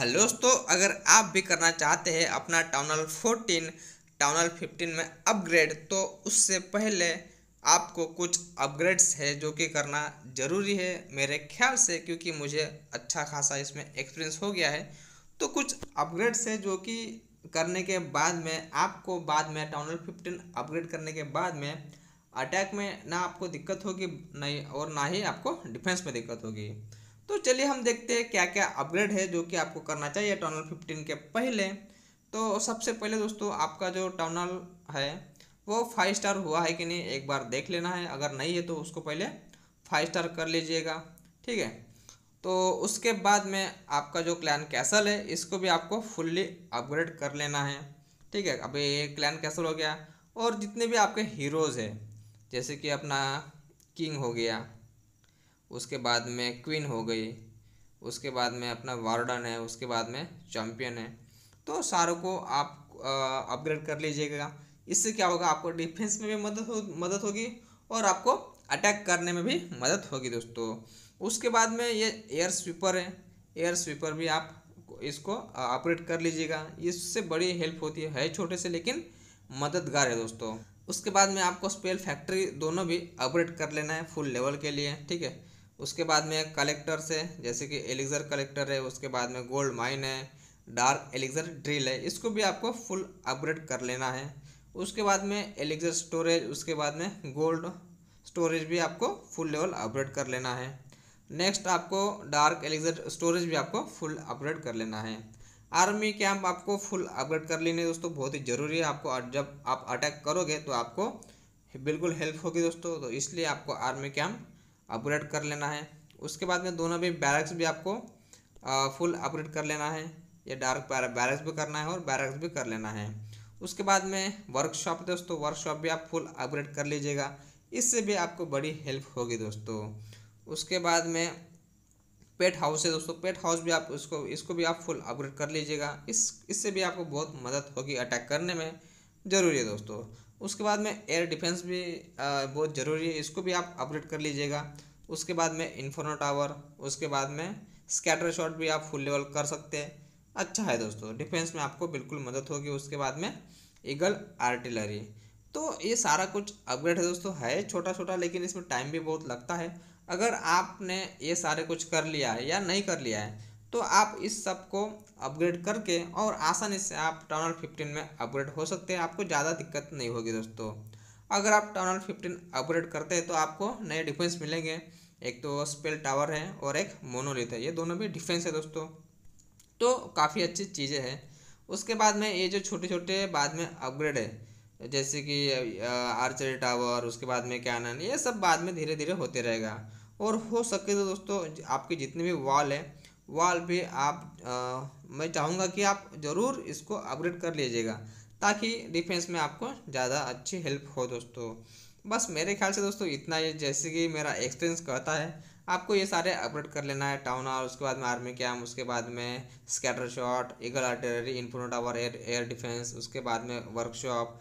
Hello दोस्तों, अगर आप भी करना चाहते हैं अपना टाउनल 14 टाउनल 15 में अपग्रेड तो उससे पहले आपको कुछ अपग्रेड्स है जो कि करना ज़रूरी है मेरे ख्याल से, क्योंकि मुझे अच्छा खासा इसमें एक्सपीरियंस हो गया है। तो कुछ अपग्रेड्स है जो कि करने के बाद में, आपको बाद में टाउनल 15 अपग्रेड करने के बाद में अटैक में ना आपको दिक्कत होगी, नहीं, और ना ही आपको डिफेंस में दिक्कत होगी। तो चलिए हम देखते हैं क्या क्या अपग्रेड है जो कि आपको करना चाहिए टाउनल फिफ्टीन के पहले। तो सबसे पहले दोस्तों, आपका जो टाउनल है, वो फाइव स्टार हुआ है कि नहीं, एक बार देख लेना है। अगर नहीं है तो उसको पहले फाइव स्टार कर लीजिएगा, ठीक है? तो उसके बाद में आपका जो क्लैन कैसल है, इसको भी आपको फुल्ली अपग्रेड कर लेना है, ठीक है? अभी क्लैन कैसल हो गया। और जितने भी आपके हीरोज़ है, जैसे कि अपना किंग हो गया उसके बाद में क्वीन हो गई उसके बाद में अपना वार्डन है उसके बाद में चैम्पियन है। तो सारों को आप अपग्रेड कर लीजिएगा। इससे क्या होगा आपको डिफेंस में भी मदद हो मदद होगी और आपको अटैक करने में भी मदद होगी दोस्तों। उसके बाद में ये एयर स्वीपर है एयर स्वीपर भी आप इसको अपग्रेड कर लीजिएगा। इससे बड़ी हेल्प होती है, है छोटे से लेकिन मददगार है दोस्तों। उसके बाद में आपको स्पेल फैक्ट्री दोनों भी अपग्रेड कर लेना है फुल लेवल के लिए ठीक है? उसके बाद में कलेक्टर से जैसे कि एलिक्जर कलेक्टर है, उसके बाद में गोल्ड माइन है डार्क एलिक्जर ड्रिल है, इसको भी आपको फुल अपग्रेड कर लेना है। उसके बाद में एलिक्जर स्टोरेज उसके बाद में गोल्ड स्टोरेज भी आपको फुल लेवल अपग्रेड कर लेना है। नेक्स्ट आपको डार्क एलिक्जर स्टोरेज भी आपको फुल अपग्रेड कर लेना है। आर्मी कैंप आपको फुल अपग्रेड कर लेने दोस्तों, बहुत ही ज़रूरी है आपको जब आप अटैक करोगे तो आपको बिल्कुल हेल्प होगी दोस्तों तो इसलिए आपको आर्मी कैंप अपग्रेड कर लेना है। उसके बाद में दोनों भी बैरक्स भी आपको फुल अपग्रेड कर लेना है। या डार्क बैरक्स भी करना है और बैरक्स भी कर लेना है। उसके बाद में वर्कशॉप दोस्तों वर्कशॉप भी आप फुल अपग्रेड कर लीजिएगा। इससे भी आपको बड़ी हेल्प होगी, दोस्तों। उसके बाद में पेट हाउस है, दोस्तों। पेट हाउस भी आप उसको, इसको भी आप फुल अपग्रेड कर लीजिएगा। इस, इससे भी आपको बहुत मदद होगी अटैक करने में। ज़रूरी है, दोस्तों। उसके बाद में एयर डिफेंस भी बहुत ज़रूरी है, इसको भी आप अपग्रेड कर लीजिएगा। उसके बाद में इन्फोनो टावर उसके बाद में स्कैटर शॉट भी आप फुल लेवल कर सकते हैं। अच्छा है दोस्तों डिफेंस में आपको बिल्कुल मदद होगी। उसके बाद में ईगल आर्टिलरी तो ये सारा कुछ अपग्रेड है दोस्तों, है छोटा छोटा लेकिन इसमें टाइम भी बहुत लगता है। अगर आपने ये सारे कुछ कर लिया है या नहीं कर लिया है तो आप इस सबको अपग्रेड करके और आसानी से आप टनल फिफ्टीन में अपग्रेड हो सकते हैं। आपको ज़्यादा दिक्कत नहीं होगी दोस्तों। अगर आप टनल फिफ्टीन अपग्रेड करते हैं तो आपको नए डिफेंस मिलेंगे। एक तो स्पेल टावर है और एक मोनोलिथ है। ये दोनों भी डिफेंस है दोस्तों। तो काफ़ी अच्छी चीज़ें हैं। उसके बाद में ये जो छोटे छोटे बाद में अपग्रेड है, जैसे कि आर्चरी टावर उसके बाद में कैनन ये सब बाद में धीरे धीरे होते रहेगा। और हो सके तो दोस्तों, आपके जितने भी वॉल है वॉल भी आप आ, मैं चाहूँगा कि आप ज़रूर इसको अपग्रेड कर लीजिएगा ताकि डिफेंस में आपको ज़्यादा अच्छी हेल्प हो दोस्तों। बस मेरे ख्याल से दोस्तों इतना ही जैसे कि मेरा एक्सपीरियंस कहता है आपको ये सारे अपग्रेड कर लेना है टाउन हॉल उसके बाद में आर्मी कैम्प उसके बाद में scatter shot eagle artillery inferno tower air air defence उसके बाद में वर्कशॉप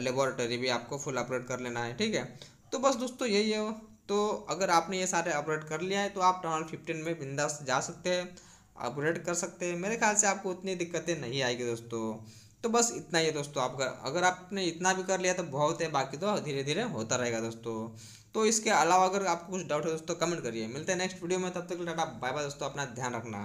लेबोरेटरी भी आपको फुल अपग्रेड कर लेना है ठीक है? तो बस दोस्तों यही है तो अगर आपने ये सारे अपग्रेड कर लिया है तो आप टनल फिफ्टीन में बिंदास जा सकते हैं, अपग्रेड कर सकते हैं। मेरे ख्याल से आपको उतनी दिक्कतें नहीं आएगी दोस्तों। तो बस इतना ही है दोस्तों आप अगर आपने इतना भी कर लिया तो बहुत है, बाकी तो धीरे धीरे होता रहेगा दोस्तों। तो इसके अलावा अगर आपको कुछ डाउट है दोस्तों कमेंट करिए। मिलते हैं नेक्स्ट वीडियो में, तब तक टाटा बाय बाय दोस्तों, अपना ध्यान रखना।